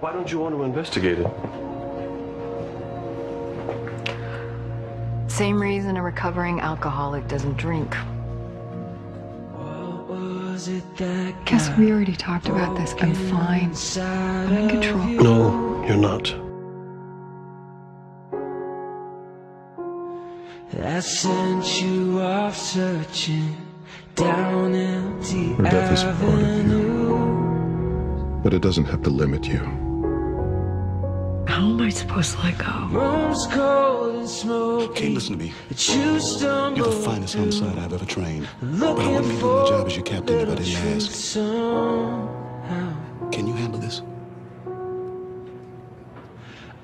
Why don't you want to investigate it? Same reason a recovering alcoholic doesn't drink. Guess we already talked about this. I'm fine. I'm in control. No, you're not. I sent you off searching down empty Her death is part of you. But it doesn't have to limit you. How am I supposed to let go? Rooms cold and smoky. Kate, listen to me. You stumble You're the finest homicide I've ever trained. But I looking wouldn't be doing the job as your captain if I didn't truth ask. somehow. Can you handle this?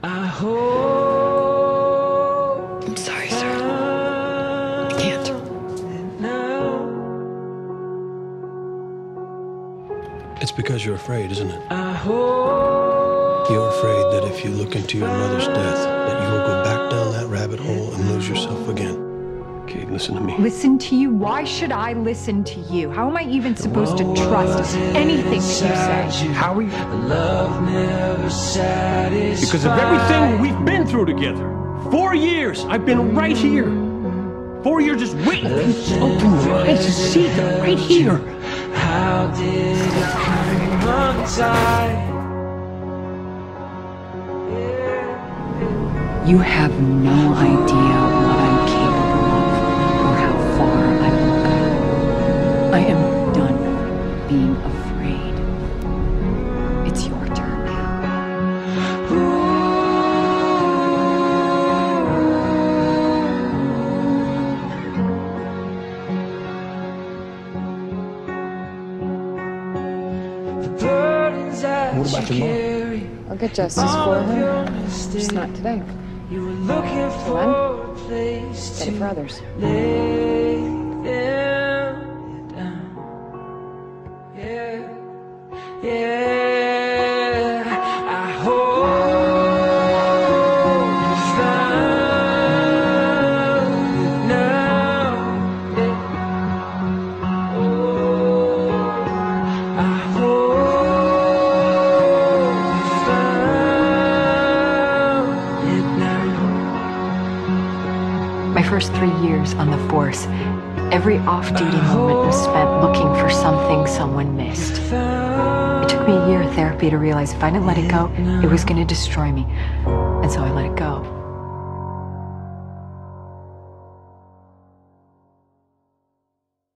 I hope I'm sorry, sir. I can't. now. It's because you're afraid, isn't it? I hope You're afraid that if you look into your mother's death, that you will go back down that rabbit hole and lose yourself again. Kate, listen to me. Listen to you? Why should I listen to you? How am I even supposed to trust anything that you say? Howie, love never satisfies. because of everything we've been through together. Four years, I've been right here. Four years just waiting for you to open your eyes to see them right here. How did it You have no idea what I'm capable of or how far I've looked. I am done being afraid. It's your turn now. The burdens that What about you your mom? I'll get justice for of her. Just not today. You were looking for a place it for others. lay them down. Yeah, yeah. First three years on the force, every off-duty moment was spent looking for something someone missed. It took me a year of therapy to realize if I didn't let it go, it was going to destroy me. And so I let it go.